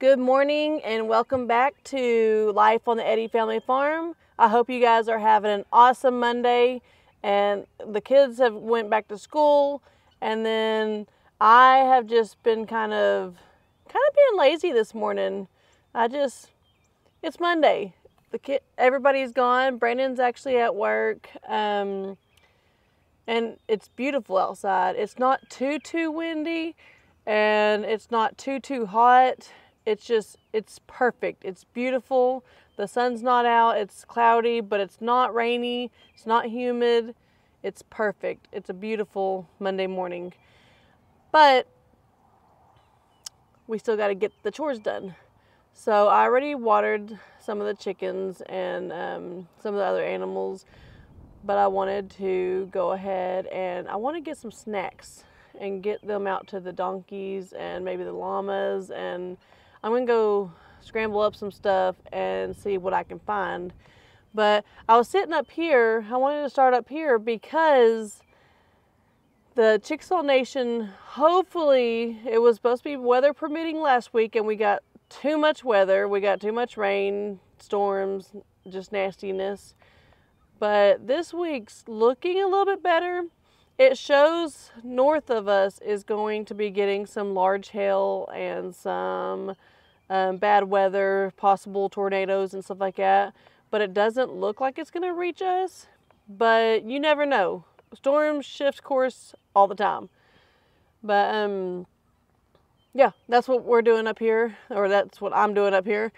Good morning and welcome back to Life on the Eddy Family Farm. I hope you guys are having an awesome Monday and the kids have went back to school and then I have just been kind of kind of being lazy this morning. I just it's Monday. The kid everybody's gone. Brandon's actually at work. Um, and it's beautiful outside. It's not too too windy and it's not too too hot it's just it's perfect. It's beautiful. The sun's not out. It's cloudy but it's not rainy. It's not humid. It's perfect. It's a beautiful monday morning. But we still got to get the chores done. So i already watered some of the chickens and um, some of the other animals but i wanted to go ahead and i want to get some snacks and get them out to the donkeys and maybe the llamas and I'm gonna go scramble up some stuff and see what I can find. But I was sitting up here, I wanted to start up here because the Chickasaw Nation, hopefully, it was supposed to be weather permitting last week and we got too much weather. We got too much rain, storms, just nastiness. But this week's looking a little bit better. It shows north of us is going to be getting some large hail and some um, bad weather, possible tornadoes and stuff like that. But it doesn't look like it's going to reach us. But you never know. Storms shift course all the time. But um, yeah, that's what we're doing up here, or that's what I'm doing up here.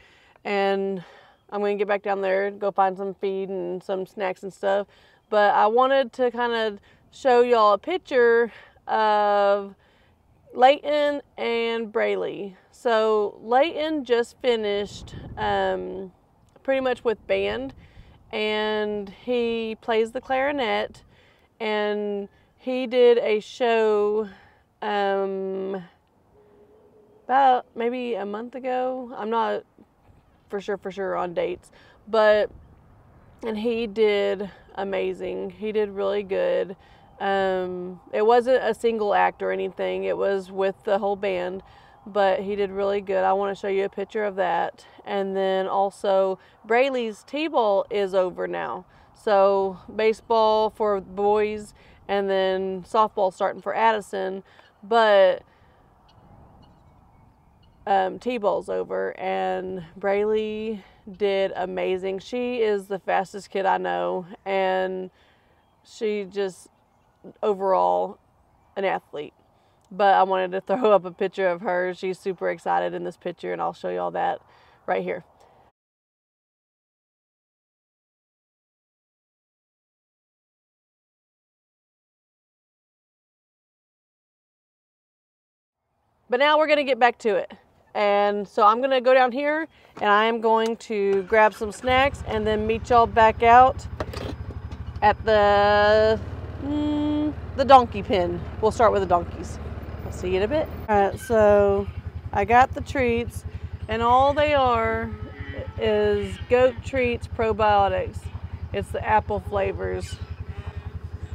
And I'm going to get back down there, go find some feed and some snacks and stuff. But I wanted to kind of show y'all a picture of Leighton and Braylee. So Leighton just finished um, pretty much with band and he plays the clarinet and he did a show um, about maybe a month ago. I'm not for sure for sure on dates, but and he did amazing. He did really good. Um, it wasn't a single act or anything, it was with the whole band, but he did really good. I want to show you a picture of that. And then also, Braylee's T ball is over now. So, baseball for boys and then softball starting for Addison, but um, T ball's over, and Braylee did amazing. She is the fastest kid I know, and she just overall an athlete. But I wanted to throw up a picture of her. She's super excited in this picture, and I'll show you all that right here. But now we're to get back to it. And so I'm to go down here and I am going to grab some snacks and then meet y'all back out at the mm, the donkey pen. We'll start with the donkeys. I'll see you in a bit. All right, so I got the treats and all they are is goat treats probiotics. It's the apple flavors.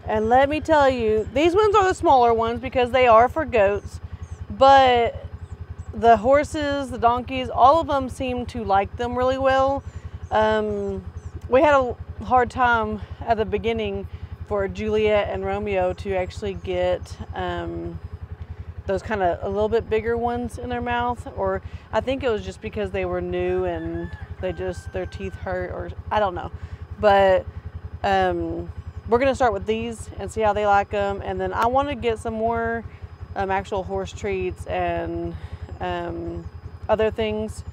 And let me tell you, these ones are the smaller ones because they are for goats, but the horses, the donkeys, all of them seem to like them really well. Um, we had a hard time at the beginning for Juliet and Romeo to actually get um, those kind of a little bit bigger ones in their mouth, or I think it was just because they were new and they just their teeth hurt, or I don't know. But um, we're gonna start with these and see how they like them, and then I want to get some more um, actual horse treats and um, other things.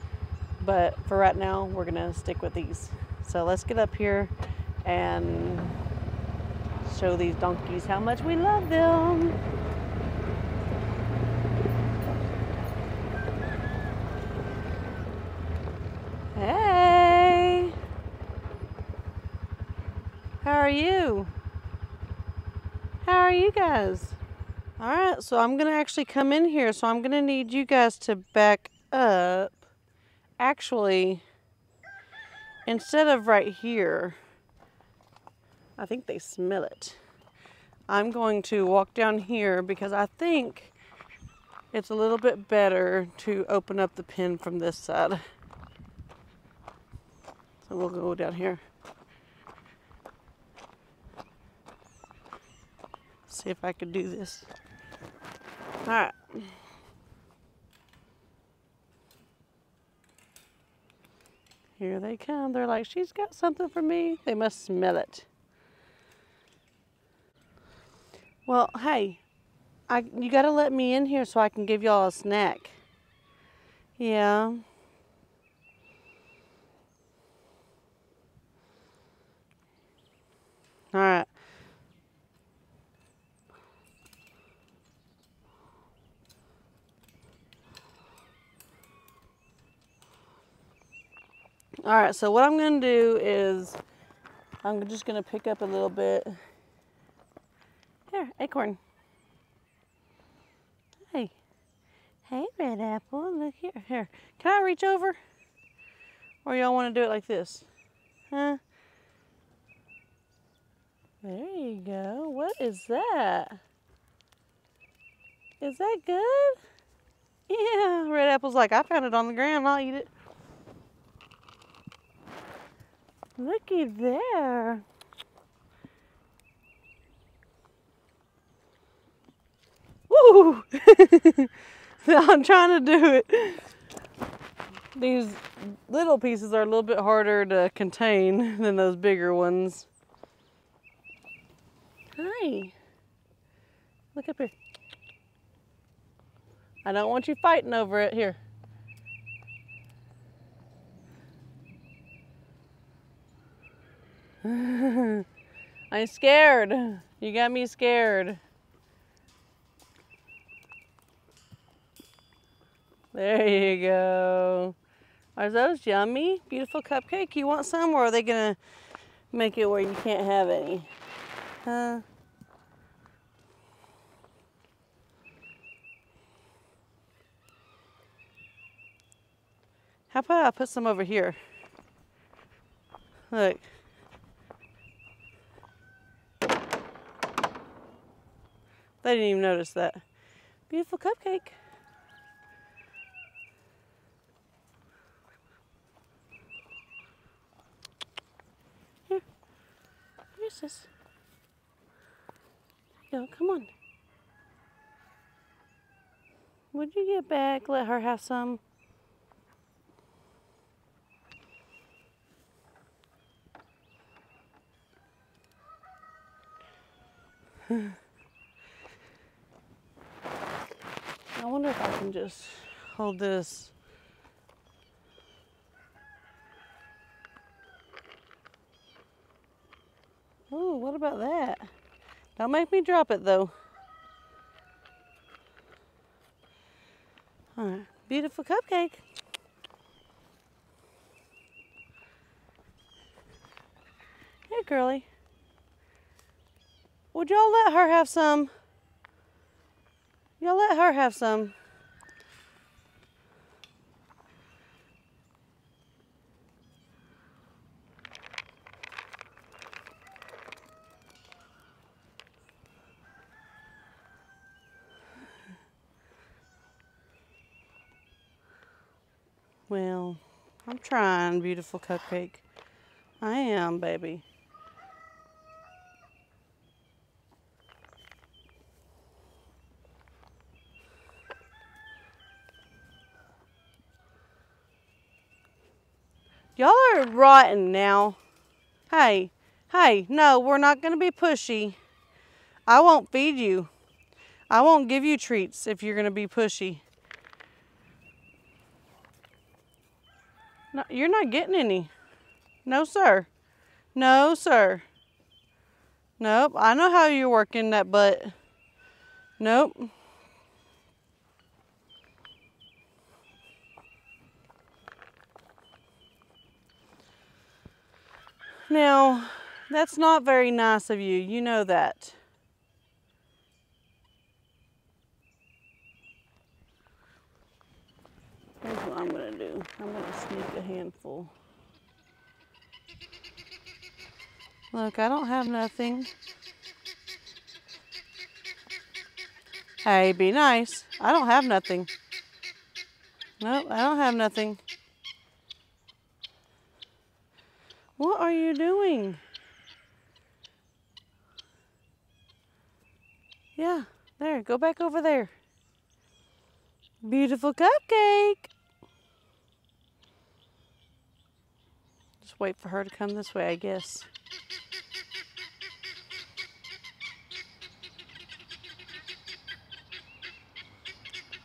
But for right now, we're gonna stick with these. So let's get up here and show these donkeys how much we love them. Hey! How are you? How are you guys? All right, so I'm gonna actually come in here. So I'm gonna need you guys to back up. Actually, instead of right here, I think they smell it. I'm going to walk down here because I think it's a little bit better to open up the pen from this side. So we'll go down here. See if I can do this. All right. Here they come. They're like, she's got something for me. They must smell it. Well, hey, I, you got to let me in here so I can give y'all a snack. Yeah. All right. All right, so what I'm gonna do is I'm just gonna pick up a little bit. Here, acorn. Hey, hey, red apple, look here. Here, can I reach over? Or y'all wanna do it like this? Huh? There you go. What is that? Is that good? Yeah, red apple's like, I found it on the ground, I'll eat it. Looky there. Woo! I'm trying to do it. These little pieces are a little bit harder to contain than those bigger ones. Hi. Look up here. I don't want you fighting over it. Here. I'm scared. You got me scared. There you go. Are those yummy? Beautiful cupcake. You want some or are they going to make it where you can't have any? Huh? How about I put some over here? Look. They didn't even notice that. Beautiful cupcake. Go. Come on. Would you get back? Let her have some. I wonder if I can just hold this. Oh, what about that? Don't make me drop it though. All right, beautiful cupcake. Hey, girly. Would y'all let her have some? Y'all let her have some. Well, I'm trying, beautiful cupcake. I am, baby. Y'all are rotten now. Hey, hey, no, we're not going to be pushy. I won't feed you. I won't give you treats if you're going to be pushy. No, you're not getting any. No, sir. No, sir. Nope, I know how you're working that butt. Nope. Now, that's not very nice of you. You know that. I'm going to do. I'm going to sneak a handful. Look, I don't have nothing. Hey, be nice. I don't have nothing. Nope, I don't have nothing. What are you doing? Yeah, there, go back over there. Beautiful cupcake. Wait for her to come this way, I guess.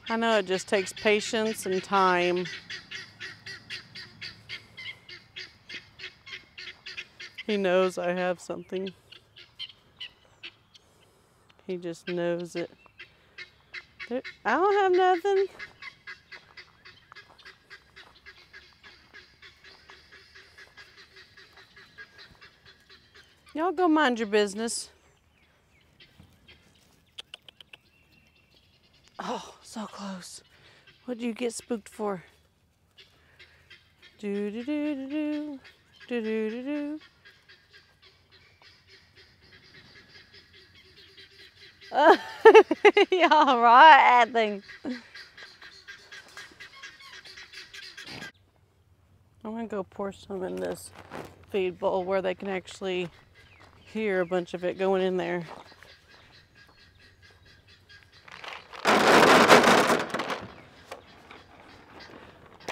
I know it just takes patience and time. He knows I have something. He just knows it. I don't have nothing. Y'all go mind your business. Oh, so close. What do you get spooked for? Do do do do do do do do do. Yeah, right, I think. I'm gonna go pour some in this feed bowl where they can actually hear a bunch of it going in there.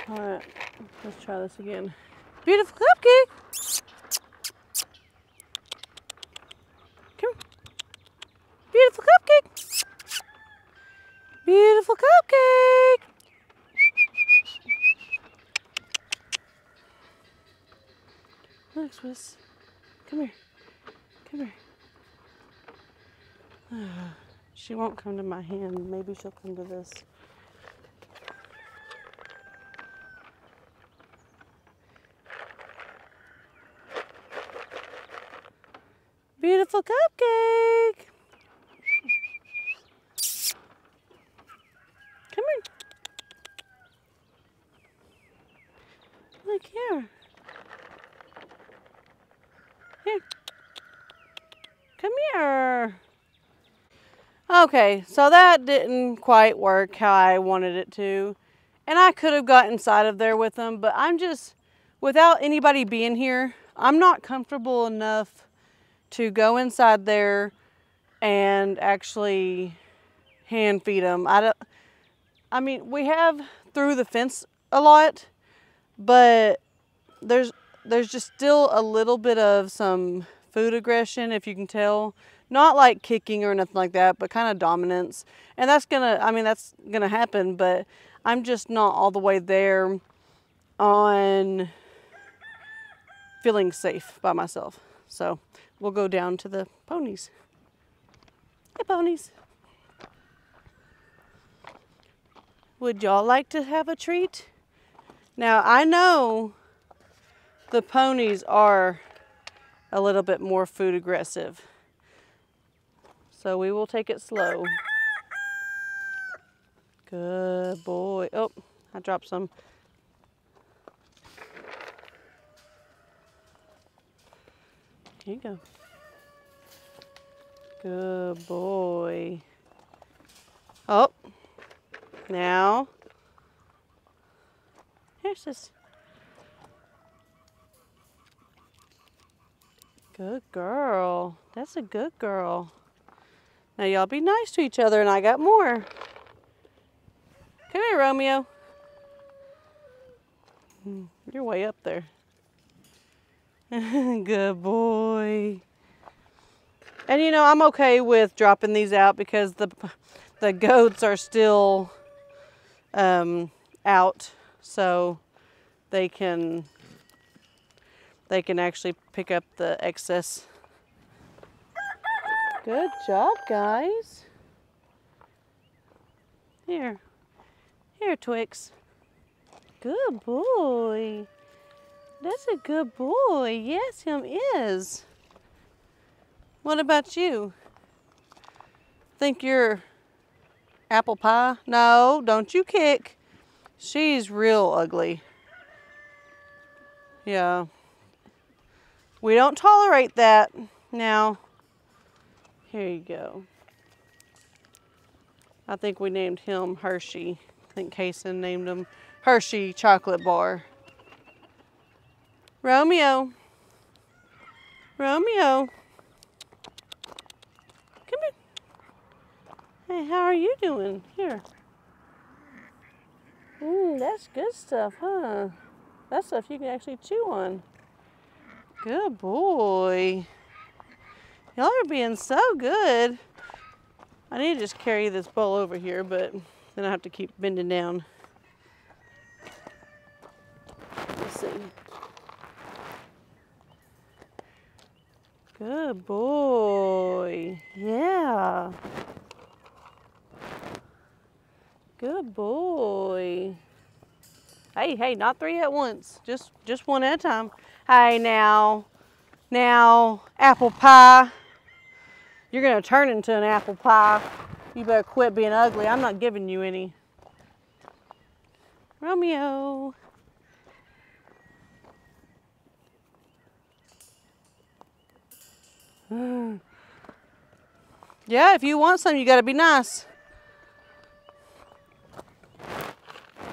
All right, let's try this again. Beautiful cupcake. Come. Beautiful cupcake. Beautiful cupcake. Look, Swiss. Come here. Come here. she won't come to my hand. Maybe she'll come to this. Beautiful cupcake. Come here. Look here. Here. Come here. Okay, so that didn't quite work how I wanted it to. And I could have got inside of there with them, but I'm just, without anybody being here, I'm not comfortable enough to go inside there and actually hand feed them. I don't, I mean, we have through the fence a lot, but there's there's just still a little bit of some food aggression, if you can tell. Not like kicking or nothing like that, but kind of dominance. And that's gonna, I mean, that's gonna happen, but I'm just not all the way there on feeling safe by myself. So we'll go down to the ponies. Hey, ponies. Would y'all like to have a treat? Now, I know the ponies are a little bit more food aggressive. So we will take it slow. Good boy. Oh, I dropped some. Here you go. Good boy. Oh, now. Here's this. Good girl. That's a good girl. Now y'all be nice to each other and I got more. Come here, Romeo. Hmm, you're way up there. Good boy. And you know, I'm okay with dropping these out because the the goats are still um, out, so they can they can actually pick up the excess. Good job, guys. Here, here, Twix. Good boy. That's a good boy. Yes, him is. What about you? Think you're apple pie? No, don't you kick. She's real ugly. Yeah. We don't tolerate that. Now, here you go. I think we named him Hershey. I think Kayson named him Hershey chocolate bar. Romeo. Romeo. Come here. Hey, how are you doing? Here. Mmm, that's good stuff, huh? That's stuff you can actually chew on. Good boy. Y'all are being so good. I need to just carry this bowl over here, but then I have to keep bending down. Let's see. Good boy. Yeah. Good boy. Hey, hey, not three at once. Just just one at a time. Hey now. Now, apple pie. You're gonna turn into an apple pie. You better quit being ugly. I'm not giving you any. Romeo. yeah, if you want some, you gotta be nice.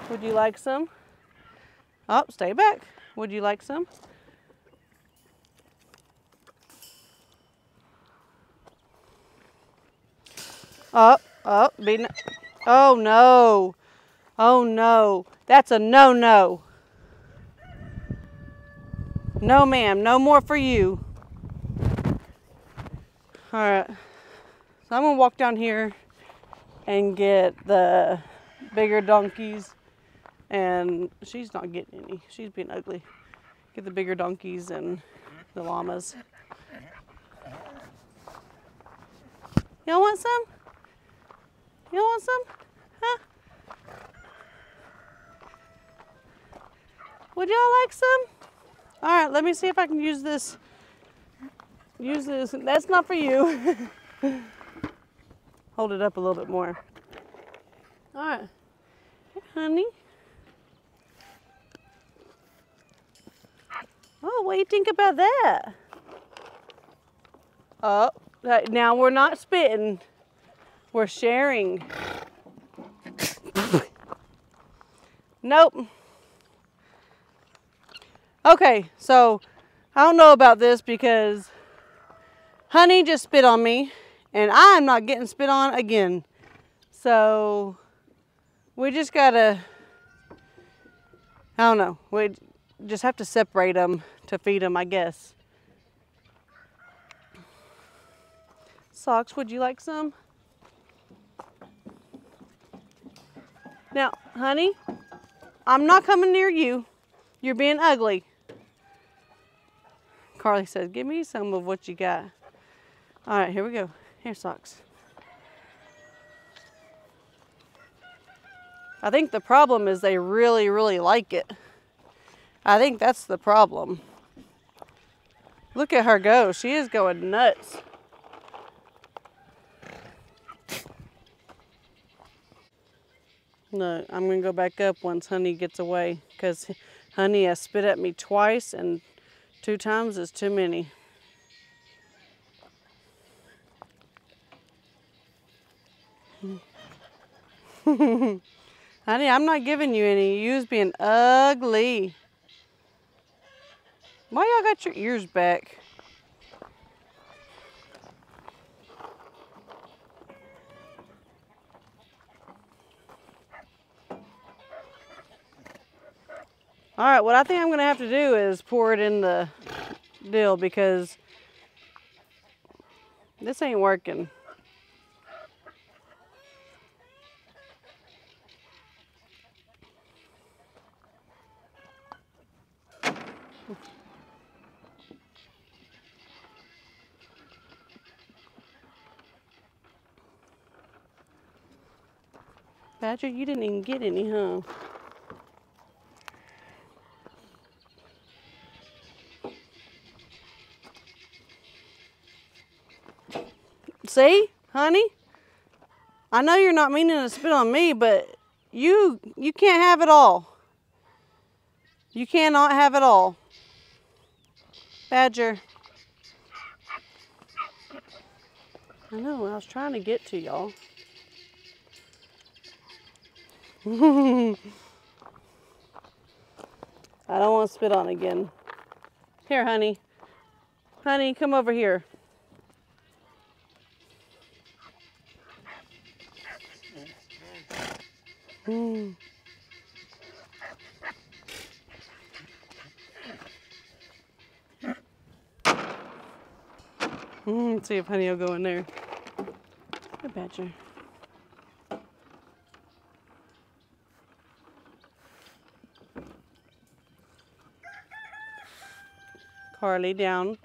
Would you like some? Oh, stay back. Would you like some? Up, up, be no Oh no. Oh no. That's a no-no. No ma'am, no more for you. All right. So I'm gonna walk down here and get the bigger donkeys and she's not getting any. She's being ugly. Get the bigger donkeys and the llamas. Y'all want some? You want some? Huh? Would y'all like some? All right, let me see if I can use this. Use this. That's not for you. Hold it up a little bit more. All right. Honey. Oh, what do you think about that? Oh, now we're not spitting. We're sharing. nope. Okay, so I don't know about this because honey just spit on me and I'm not getting spit on again. So we just gotta, I don't know, we just have to separate them to feed them, I guess. Socks, would you like some? Now, honey, I'm not coming near you. You're being ugly. Carly says, give me some of what you got. All right, here we go. Here, socks. I think the problem is they really, really like it. I think that's the problem. Look at her go. She is going nuts. No, I'm going to go back up once Honey gets away because Honey has spit at me twice and two times is too many. Honey, I'm not giving you any. You You's being ugly. Why y'all got your ears back? All right, what I think I'm gonna have to do is pour it in the dill because this ain't working. Badger, you didn't even get any, huh? See, honey? I know you're not meaning to spit on me, but you you can't have it all. You cannot have it all. Badger. I know, I was trying to get to y'all. I don't want to spit on again. Here, honey. Honey, come over here. Mm. Let's see if Honey will go in there. Good badger. Carly down.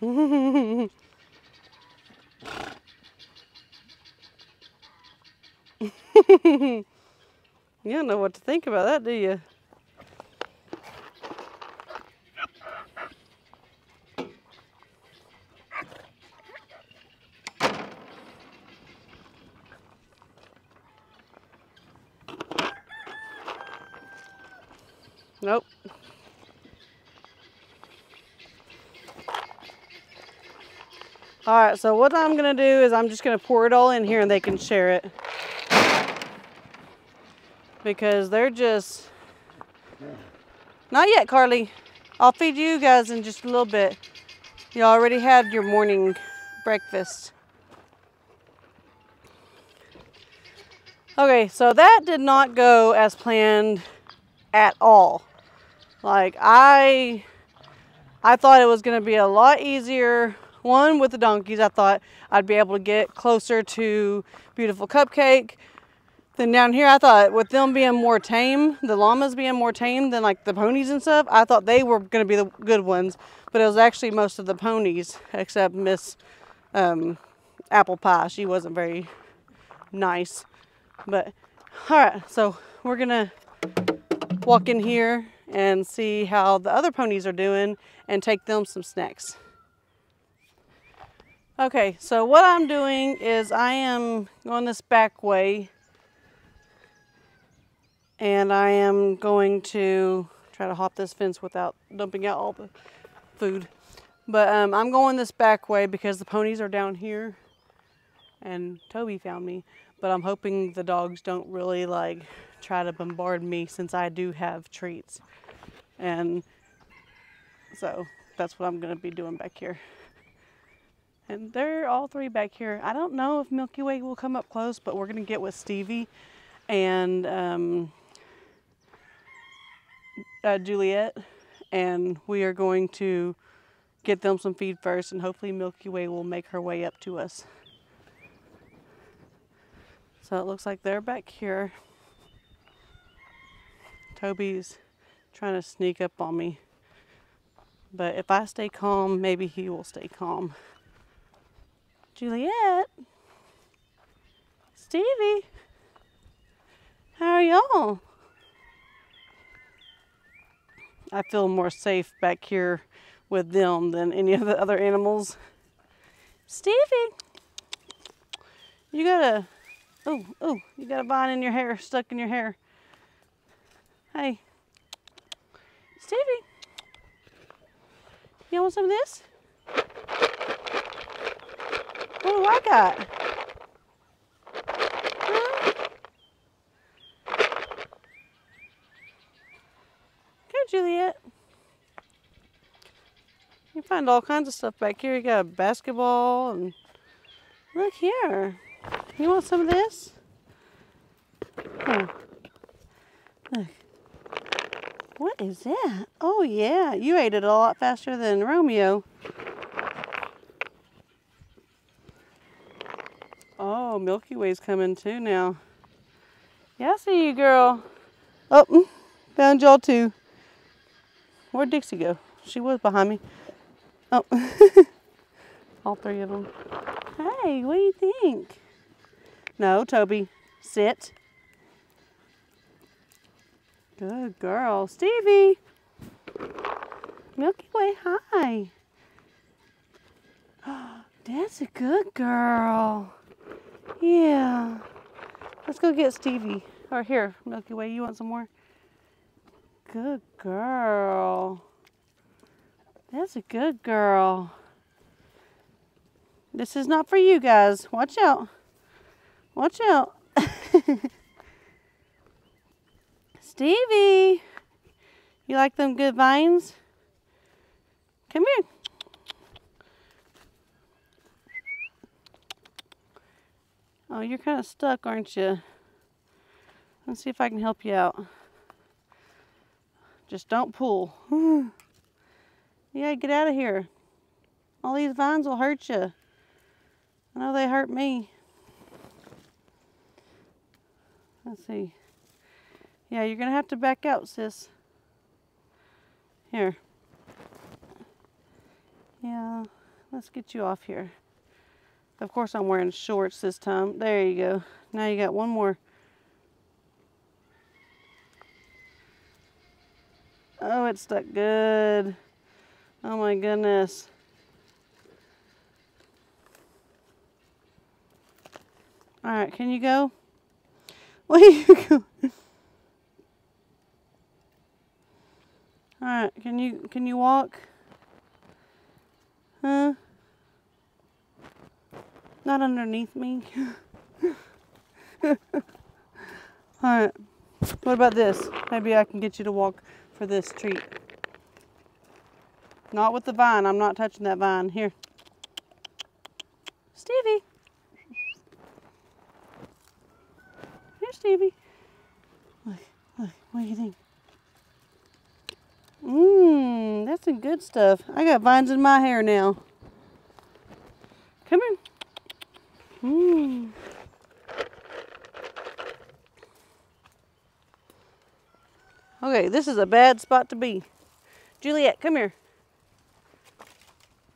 you don't know what to think about that, do you? Nope. All right, so what I'm gonna do is I'm just gonna pour it all in here and they can share it. Because they're just, not yet, Carly. I'll feed you guys in just a little bit. You already had your morning breakfast. Okay, so that did not go as planned at all. Like I I thought it was going to be a lot easier one with the donkeys. I thought I'd be able to get closer to beautiful cupcake. Then down here I thought with them being more tame, the llamas being more tame than like the ponies and stuff, I thought they were going to be the good ones, but it was actually most of the ponies except Miss um, Apple Pie. She wasn't very nice. But all right, so we're going to walk in here and see how the other ponies are doing and take them some snacks. Okay, so what I'm doing is I am going this back way and I am going to try to hop this fence without dumping out all the food. But um, I'm going this back way because the ponies are down here and Toby found me. But I'm hoping the dogs don't really like try to bombard me since I do have treats. And so that's what I'm going to be doing back here. And they're all three back here. I don't know if Milky Way will come up close, but we're going to get with Stevie and um, uh, Juliet. And we are going to get them some feed first, and hopefully Milky Way will make her way up to us. So it looks like they're back here. Toby's trying to sneak up on me. But if I stay calm, maybe he will stay calm. Juliet? Stevie? How are y'all? I feel more safe back here with them than any of the other animals. Stevie, you got a, oh, oh, you got a vine in your hair, stuck in your hair. Hey, Stevie, you want some of this? What do I got? Huh? Okay, Juliet. You find all kinds of stuff back here. You got a basketball and look here. You want some of this? Look. What is that? Oh yeah, you ate it a lot faster than Romeo. Oh, Milky Way's coming too now. Yeah, I see you, girl. Oh, mm, found y'all too. Where'd Dixie go? She was behind me. Oh, all three of them. Hey, what do you think? No, Toby, sit. Good girl. Stevie. Milky Way, hi. That's a good girl. Yeah. Let's go get Stevie. Or here, Milky Way, you want some more? Good girl. That's a good girl. This is not for you guys. Watch out. Watch out. Stevie. You like them good vines? Come here. Oh, you're kind of stuck, aren't you? Let's see if I can help you out. Just don't pull. yeah, get out of here. All these vines will hurt you. I know they hurt me. Let's see. Yeah, you're to have to back out, sis. Here. Yeah, let's get you off here. Of course I'm wearing shorts this time. There you go. Now you got one more. Oh, it's stuck good. Oh my goodness. All right, can you go? Where you go? All right, can you can you walk? Huh? Not underneath me. All right. What about this? Maybe I can get you to walk for this treat. Not with the vine. I'm not touching that vine. Here. Stevie. Here, Stevie. Look, look. What do you think? Mmm, that's some good stuff. I got vines in my hair now. Come here. Mmm. Okay, this is a bad spot to be. Juliet, come here.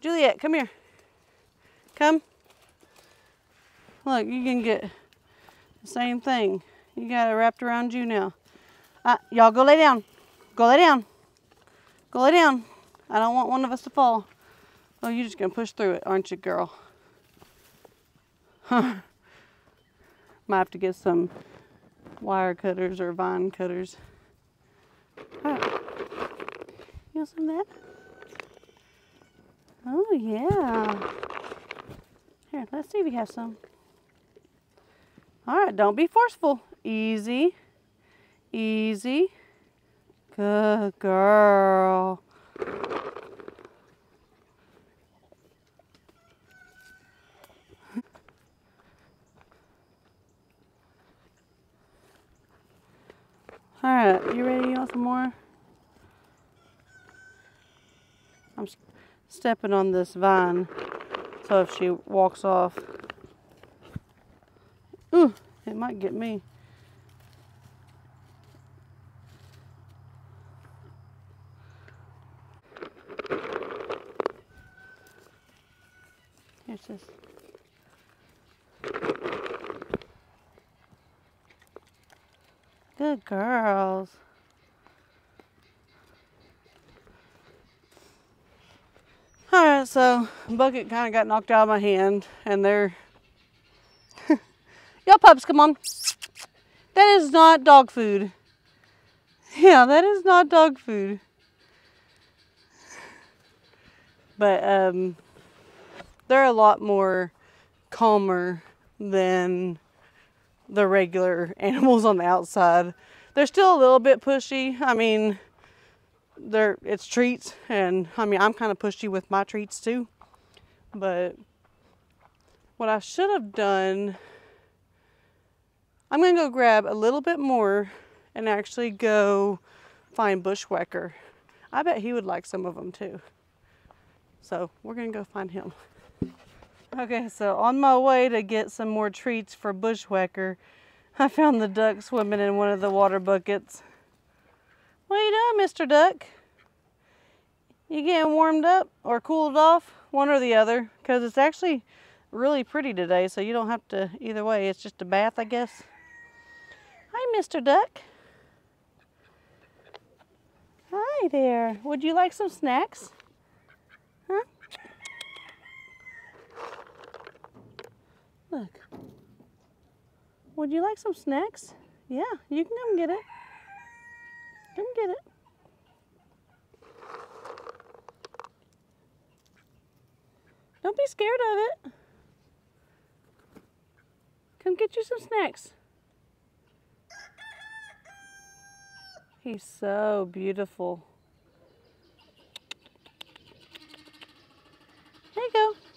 Juliet, come here. Come. Look, you can get the same thing. You got it wrapped around you now. Uh, y'all go lay down. Go lay down. Go lay down. I don't want one of us to fall. Oh, you're just going to push through it, aren't you, girl? Huh. Might have to get some wire cutters or vine cutters. All right. You want some of that? Oh, yeah. Here, let's see if we have some. All right, don't be forceful. Easy. Easy. Good girl. All right, you ready? You want some more? I'm stepping on this vine, so if she walks off, ooh, it might get me. Here's this. Good girls. So bucket kind of got knocked out of my hand, and they're y'all pups, come on. That is not dog food. Yeah, that is not dog food. But um, they're a lot more calmer than the regular animals on the outside. They're still a little bit pushy. I mean, they're it's treats, and I mean I'm kind of pushy with my treats too. But what I should have done, I'm gonna go grab a little bit more and actually go find Bushwhacker. I bet he would like some of them too. So we're gonna go find him. Okay, so on my way to get some more treats for Bushwhacker, I found the duck swimming in one of the water buckets. What are you doing, Mr. Duck? You getting warmed up or cooled off? One or the other, because it's actually really pretty today, so you don't have to, either way, it's just a bath, I guess. Hi, Mr. Duck. Hi there. Would you like some snacks? Huh? Look. Would you like some snacks? Yeah, you can come get it. Come get it. Don't be scared of it. Come get you some snacks. He's so beautiful. There you go.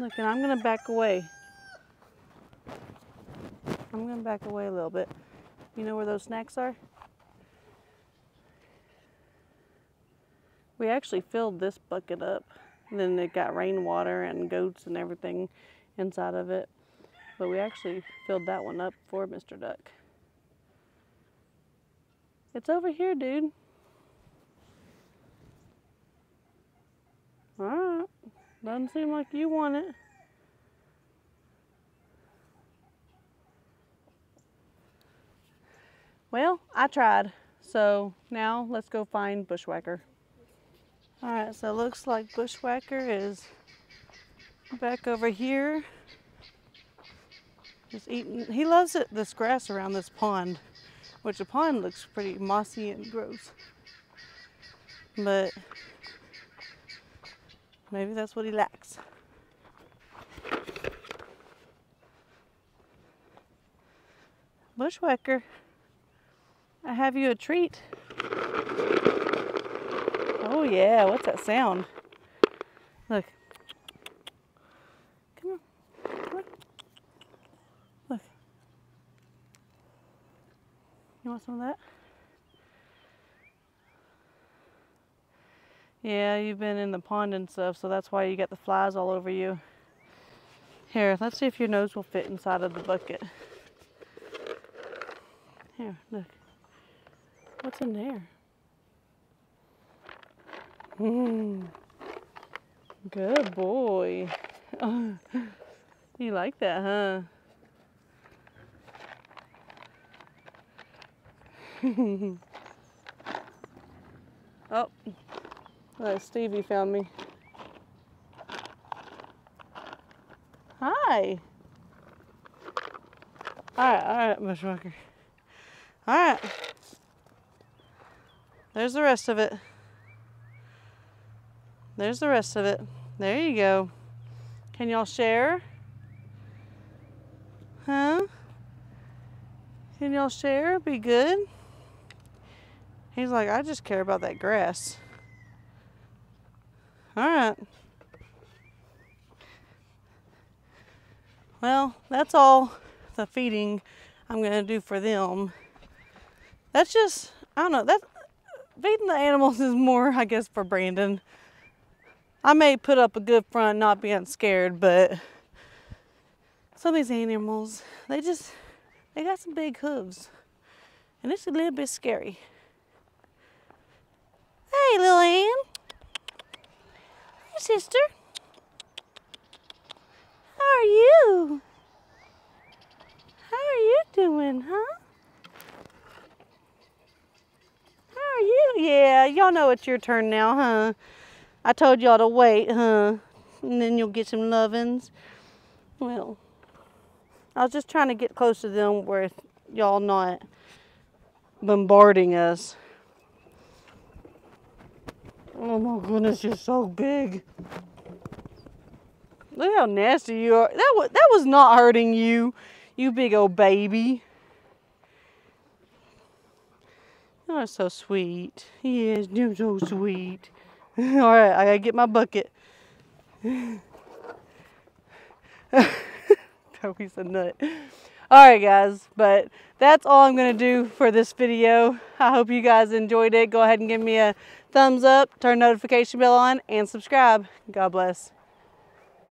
Look, and I'm gonna back away. I'm gonna back away a little bit. You know where those snacks are? We actually filled this bucket up. And then it got rainwater and goats and everything inside of it. But we actually filled that one up for Mr. Duck. It's over here, dude. Alright. Doesn't seem like you want it. Well, I tried. So now let's go find Bushwhacker. All right, so it looks like Bushwhacker is back over here. Just eating. He loves it, this grass around this pond, which the pond looks pretty mossy and gross. But maybe that's what he lacks. Bushwhacker. I have you a treat. Oh yeah, what's that sound? Look. Come on. Come on. Look. You want some of that? Yeah, you've been in the pond and stuff, so that's why you got the flies all over you. Here, let's see if your nose will fit inside of the bucket. Here, look. What's in there? Mm. Good boy. you like that, huh? oh, that Stevie found me. Hi. All right, all right, Bushwhacker. All right. There's the rest of it. There's the rest of it. There you go. Can y'all share? Huh? Can y'all share? Be good? He's like, I just care about that grass. All right. Well, that's all the feeding I'm going to do for them. That's just, I don't know, that feeding the animals is more, I guess, for Brandon. I may put up a good front, not being scared, but some of these animals, they just, they got some big hooves. And it's a little bit scary. Hey, little Ann. Sister. How are you? How are you doing, huh? How are you? Yeah, y'all know it's your turn now, huh? I told y'all to wait, huh? And then you'll get some lovin's. Well, I was just trying to get close to them where y'all not bombarding us. Oh my goodness, you're so big. Look how nasty you are. That was, that was not hurting you, you big old baby. You're so sweet. Yes, you're so sweet. All right, I gotta get my bucket. Toby's a nut. All right, guys, but that's all I'm gonna do for this video. I hope you guys enjoyed it. Go ahead and give me a thumbs up, turn notification bell on, and subscribe. God bless.